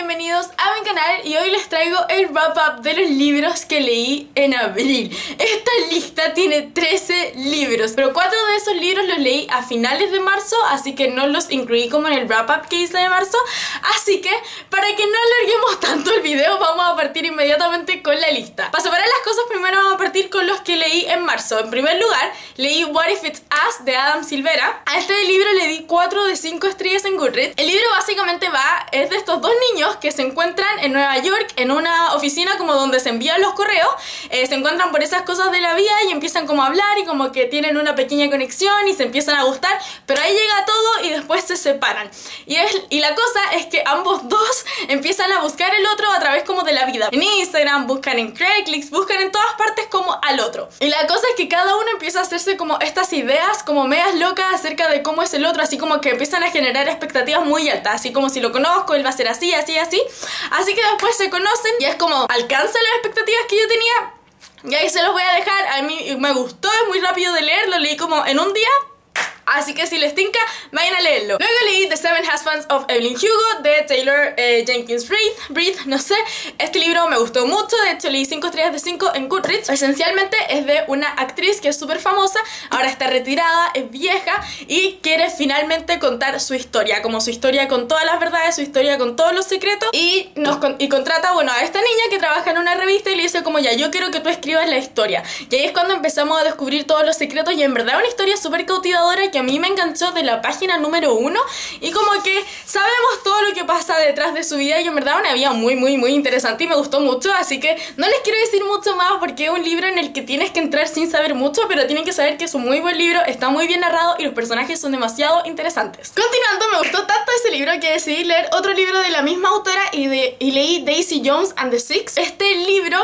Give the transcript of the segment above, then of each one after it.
bienvenidos a mi canal y hoy les traigo el wrap up de los libros que leí en abril. Esta lista tiene 13 libros, pero 4 de esos libros los leí a finales de marzo, así que no los incluí como en el wrap up que hice de marzo. Así que, para que no alarguemos tanto el video, vamos a partir inmediatamente con la lista. Para separar las cosas, primero vamos a partir con los que leí en marzo. En primer lugar, leí What If It's Us de Adam Silvera. A este libro le di 4 de 5 estrellas en Goodreads. El libro básicamente va, es de estos dos niños que se encuentran en Nueva York en una oficina como donde se envían los correos, eh, se encuentran por esas cosas de la vida y empiezan como a hablar y como que tienen una pequeña conexión y se empiezan a gustar, pero ahí llega todo y después se separan. Y, es, y la cosa es que ambos dos empiezan a buscar el otro a través como de la vida. En Instagram, buscan en Craigslist, buscan en todas partes como al otro. Y la cosa es que cada uno empieza a hacerse como estas ideas como medias locas acerca de cómo es el otro, así como que empiezan a generar expectativas muy altas, así como si lo conozco, él va a ser así, así, así. Así que después se conocen y es como, alcanza las expectativas que yo tenía. Y ahí se los voy a dejar. A mí me gustó, es muy rápido de leer, lo leí como en un día. Así que si les tinca, vayan a leerlo. Luego leí The Seven Husbands of Evelyn Hugo de Taylor eh, Jenkins Reid, Breed, no sé. Este libro me gustó mucho, de hecho leí 5 estrellas de 5 en Goodreads. Esencialmente es de una actriz que es súper famosa, ahora está retirada, es vieja y quiere finalmente contar su historia, como su historia con todas las verdades, su historia con todos los secretos y, nos y contrata, bueno, a esta niña que trabaja en una revista y le dice como ya, yo quiero que tú escribas la historia. Y ahí es cuando empezamos a descubrir todos los secretos y en verdad una historia súper cautivadora que a mí me enganchó de la página número uno y como que sabemos todo lo que pasa detrás de su vida y en verdad una vida muy muy muy interesante y me gustó mucho, así que no les quiero decir mucho más porque es un libro en el que tienes que entrar sin saber mucho, pero tienen que saber que es un muy buen libro, está muy bien narrado y los personajes son demasiado interesantes. Continuando, me gustó tanto ese libro que decidí leer otro libro de la misma autora y, de, y leí Daisy Jones and the Six. Este libro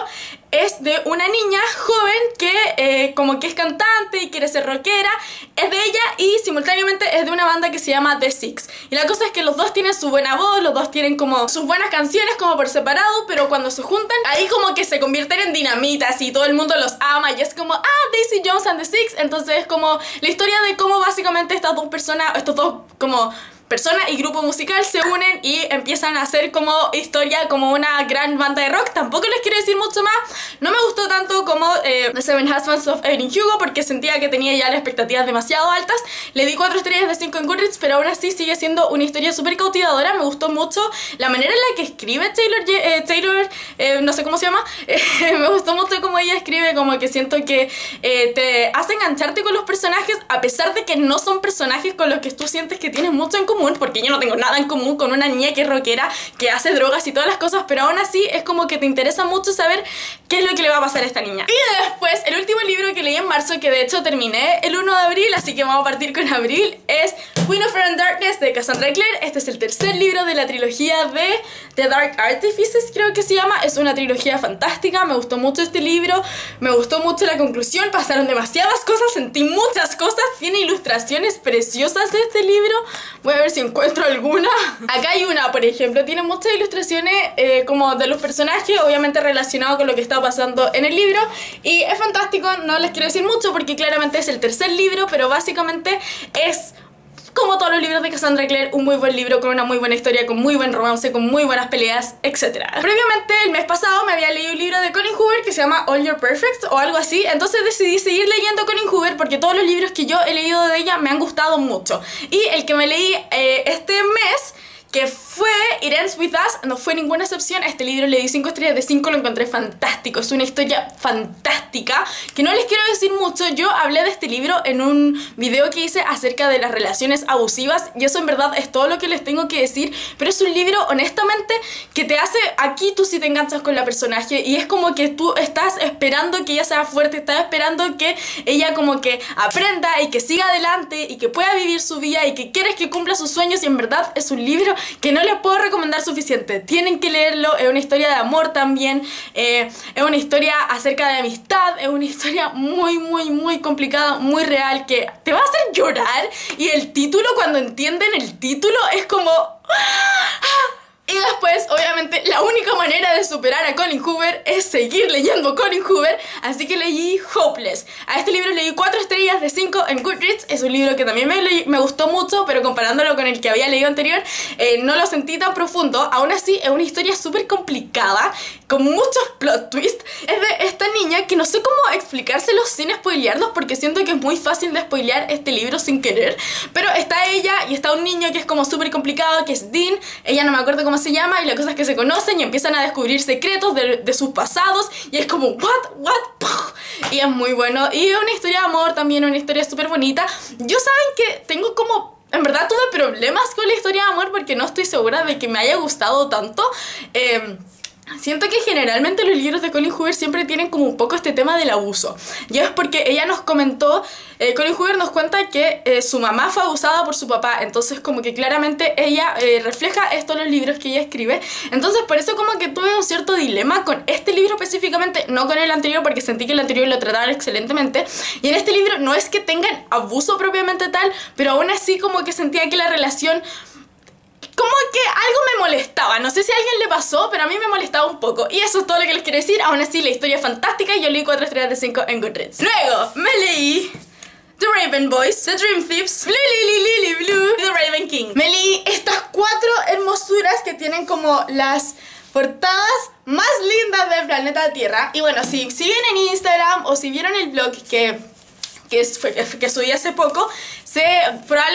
es de una niña joven que eh, como que es cantante y quiere ser rockera, es de ella y simultáneamente es de una banda que se llama The Six. Y la cosa es que los dos tienen su buena voz, los dos tienen como sus buenas canciones como por separado, pero cuando se juntan, ahí como que se convierten en dinamitas y todo el mundo los ama y es como, ah, Daisy Jones and The Six, entonces es como la historia de cómo básicamente estas dos personas, estos dos como persona y grupo musical se unen y empiezan a hacer como historia, como una gran banda de rock. Tampoco les quiero decir mucho más. No me gustó tanto como eh, The Seven Husbands of Evelyn Hugo porque sentía que tenía ya las expectativas demasiado altas. Le di 4 estrellas de 5 en Goodreads, pero aún así sigue siendo una historia súper cautivadora. Me gustó mucho la manera en la que escribe Taylor, eh, Taylor eh, no sé cómo se llama. me gustó mucho cómo ella escribe, como que siento que te hace engancharte con los personajes a pesar de que no son personajes con los que tú sientes que tienes mucho en común porque yo no tengo nada en común con una niña que es rockera, que hace drogas y todas las cosas, pero aún así es como que te interesa mucho saber qué es lo que le va a pasar a esta niña. Y después, el último libro que leí en marzo, que de hecho terminé el 1 de abril, así que vamos a partir con abril, es Fear and Darkness de Cassandra Clare. Este es el tercer libro de la trilogía de The Dark Artifices, creo que se llama. Es una trilogía fantástica, me gustó mucho este libro, me gustó mucho la conclusión, pasaron demasiadas cosas, sentí muchas cosas, tiene ilustraciones preciosas de este libro. Voy a ver si encuentro alguna. Acá hay una, por ejemplo, tiene muchas ilustraciones eh, como de los personajes, obviamente relacionado con lo que está pasando en el libro. Y es fantástico, no les quiero decir mucho porque claramente es el tercer libro, pero básicamente es como todos los libros de Cassandra Clare, un muy buen libro con una muy buena historia, con muy buen romance, con muy buenas peleas, etc. Previamente, el mes pasado, me había leído un libro de Colin Hoover que se llama All Your Perfect o algo así, entonces decidí seguir leyendo Colin Hoover porque todos los libros que yo he leído de ella me han gustado mucho. Y el que me leí eh, este mes que fue It With Us, no fue ninguna excepción, este libro le di 5 estrellas de 5, lo encontré fantástico, es una historia fantástica, que no les quiero decir mucho, yo hablé de este libro en un video que hice acerca de las relaciones abusivas, y eso en verdad es todo lo que les tengo que decir, pero es un libro honestamente que te hace, aquí tú sí te enganchas con la personaje, y es como que tú estás esperando que ella sea fuerte, estás esperando que ella como que aprenda y que siga adelante y que pueda vivir su vida y que quieres que cumpla sus sueños, y en verdad es un libro que no les puedo recomendar suficiente. Tienen que leerlo, es una historia de amor también, eh, es una historia acerca de amistad, es una historia muy, muy, muy complicada, muy real, que te va a hacer llorar y el título, cuando entienden el título, es como... Obviamente, la única única manera de superar a Colin Hoover es seguir leyendo Colin Hoover, así que leí Hopeless. A este libro leí 4 estrellas de 5 en Goodreads, es un libro que también me, me, gustó mucho, pero comparándolo con el que había leído anterior, eh, no lo sentí tan profundo. Aún así, es una historia súper complicada, con muchos plot twists. Es de esta niña que no sé cómo explicárselos sin spoilearlos, porque siento que es muy fácil de spoilear este libro sin querer. Pero está ella y está un niño que es como súper complicado, que es Dean. Ella no me acuerdo cómo se llama, y la cosa es que se conocen y empiezan a descubrir secretos de, de sus pasados. Y es como, ¿what? ¿what? Y es muy bueno. Y una historia de amor también, una historia súper bonita. Yo saben que tengo como en verdad tuve problemas con la historia de amor porque no estoy segura de que me haya gustado tanto. Eh, Siento que generalmente los libros de Colin Hoover siempre tienen como un poco este tema del abuso. Y es porque ella nos comentó, eh, Colin Hoover nos cuenta que eh, su mamá fue abusada por su papá, entonces como que claramente ella eh, refleja esto en los libros que ella escribe. Entonces por eso como que tuve un cierto dilema con este libro específicamente, no con el anterior porque sentí que el anterior lo trataba excelentemente. Y en este libro no es que tengan abuso propiamente tal, pero aún así como que sentía que la relación como que algo me molestaba. No sé si a alguien le pasó, pero a mí me molestaba un poco. Y eso es todo lo que les quiero decir. Aún así, la historia es fantástica y yo leí 4 estrellas de 5 en Goodreads. Luego, me leí The Raven Boys, The Dream Thieves, Blue Lily Lily Blue The Raven King. Me leí estas cuatro hermosuras que tienen como las portadas más lindas del planeta Tierra. Y bueno, si siguen en Instagram o si vieron el blog que que, que subí hace poco, sé,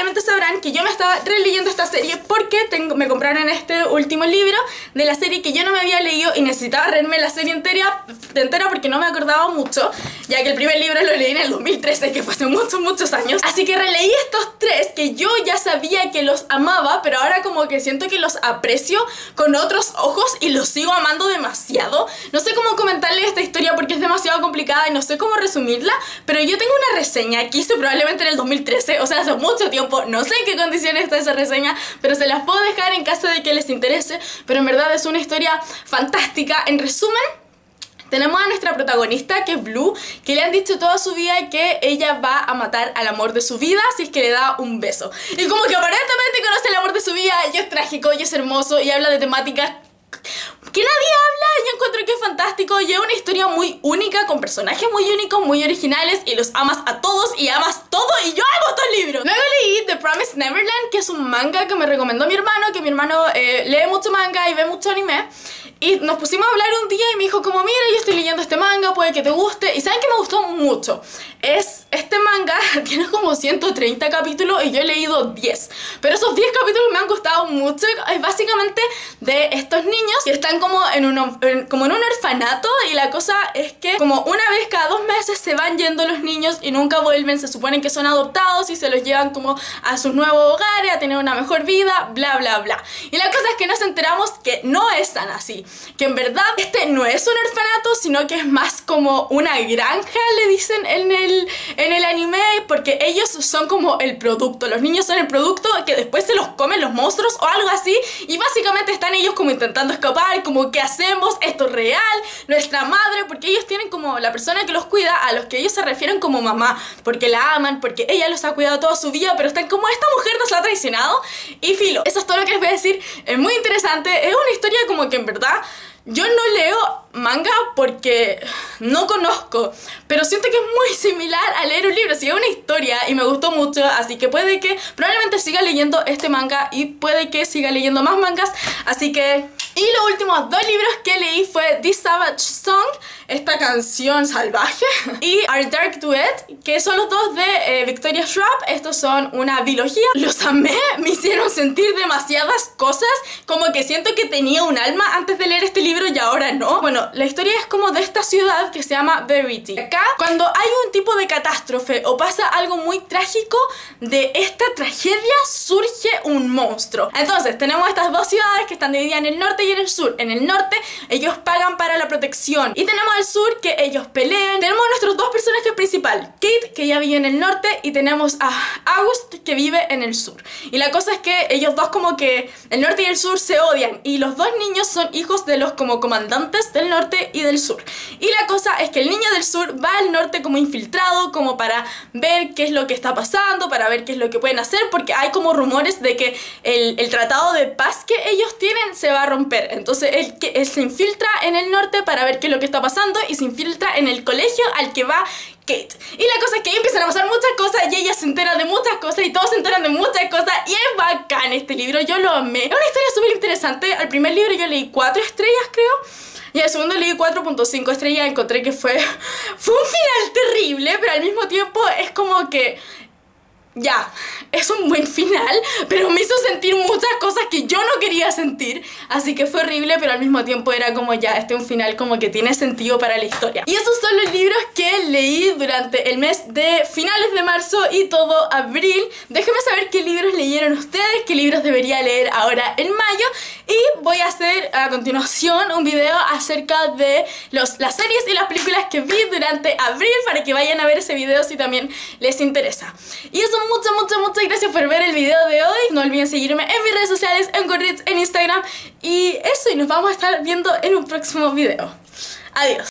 probablemente sabrán que yo me estaba releyendo esta serie porque tengo, me compraron este último libro de la serie que yo no me había leído y necesitaba leerme la serie entera, entera porque no me acordaba mucho, ya que el primer libro lo leí en el 2013, que fue hace muchos, muchos años. Así que releí estos tres que yo ya sabía que los amaba, pero ahora como que siento que los aprecio con otros ojos y los sigo amando demasiado. No sé cómo comentarles esta historia porque es demasiado complicada y no sé cómo resumirla, pero yo tengo una reseña que hice probablemente en el 2013, o sea, hace mucho tiempo, no sé en qué condiciones está esa reseña, pero se las puedo dejar en caso de que les interese, pero en verdad es una historia fantástica. En resumen, tenemos a nuestra protagonista, que es Blue, que le han dicho toda su vida que ella va a matar al amor de su vida si es que le da un beso. Y como que aparentemente conoce el amor de su vida, y es trágico, y es hermoso, y habla de temáticas que nadie habla, yo encuentro que es fantástico es una historia muy única, con personajes muy únicos, muy originales y los amas a todos y amas todo y yo amo estos libros. Luego leí The Promised Neverland, que es un manga que me recomendó mi hermano, que mi hermano eh, lee mucho manga y ve mucho anime y nos pusimos a hablar un día y me dijo como, mira, yo estoy leyendo este manga, puede que te guste. Y ¿saben que me gustó mucho? Es, este manga tiene como 130 capítulos y yo he leído 10. Pero esos 10 capítulos me han gustado mucho. Es básicamente de estos niños que están como en, un, como en un orfanato y la cosa es que como una vez cada dos meses se van yendo los niños y nunca vuelven. Se suponen que son adoptados y se los llevan como a sus nuevos hogares, a tener una mejor vida, bla, bla, bla. Y la cosa es que nos enteramos que no es tan así que en verdad este no es un orfanato, sino que es más como una granja, le dicen en el, en el anime, porque ellos son como el producto, los niños son el producto que después se los comen los monstruos o algo así, y básicamente están ellos como intentando escapar, como ¿qué hacemos? ¿Esto es real? ¿Nuestra madre? Porque ellos tienen como la persona que los cuida, a los que ellos se refieren como mamá, porque la aman, porque ella los ha cuidado toda su vida, pero están como esta mujer nos ha traicionado, y filo, eso es todo lo que les voy a decir, es muy interesante, es una historia como que en verdad yo no leo manga porque no conozco, pero siento que es muy similar a leer un libro. Sigue una historia y me gustó mucho, así que puede que probablemente siga leyendo este manga y puede que siga leyendo más mangas. Así que y los últimos dos libros que leí fue The Savage Song, esta canción salvaje, y Our Dark Duet, que son los dos de eh, Victoria Schwab. Estos son una biología. Los amé, me hicieron sentir demasiadas cosas, como que siento que tenía un alma antes de leer este libro y ahora no. Bueno, la historia es como de esta ciudad que se llama Verity. Acá, cuando hay un tipo de catástrofe o pasa algo muy trágico, de esta tragedia surge un monstruo. Entonces, tenemos estas dos ciudades que están divididas en el norte y en el sur. En el norte ellos pagan para la protección y tenemos sur que ellos pelean. Tenemos a nuestros dos personajes principales, Kate que ya vive en el norte y tenemos a August que vive en el sur. Y la cosa es que ellos dos como que el norte y el sur se odian y los dos niños son hijos de los como comandantes del norte y del sur. Y la cosa es que el niño del sur va al norte como infiltrado como para ver qué es lo que está pasando, para ver qué es lo que pueden hacer porque hay como rumores de que el, el tratado de paz que ellos tienen se va a romper. Entonces él, que, él se infiltra en el norte para ver qué es lo que está pasando y se infiltra en el colegio al que va Kate. Y la cosa es que ahí empiezan a pasar muchas cosas y ella se entera de muchas cosas y todos se enteran de muchas cosas y es bacán este libro, yo lo amé. Es una historia súper interesante. Al primer libro yo leí cuatro estrellas creo. Y al segundo leí 4.5 estrellas, encontré que fue, fue un final terrible, pero al mismo tiempo es como que ya, es un buen final, pero me hizo sentir muchas cosas que yo no quería sentir, así que fue horrible, pero al mismo tiempo era como ya, este es un final como que tiene sentido para la historia. Y esos son los libros que leí durante el mes de finales de marzo y todo abril. Déjenme saber qué libros leyeron ustedes, qué libros debería leer ahora en mayo voy a hacer a continuación un video acerca de los, las series y las películas que vi durante abril para que vayan a ver ese video si también les interesa. Y eso muchas, muchas, muchas gracias por ver el video de hoy. No olviden seguirme en mis redes sociales, en Goodreads, en Instagram. Y eso, y nos vamos a estar viendo en un próximo video. Adiós.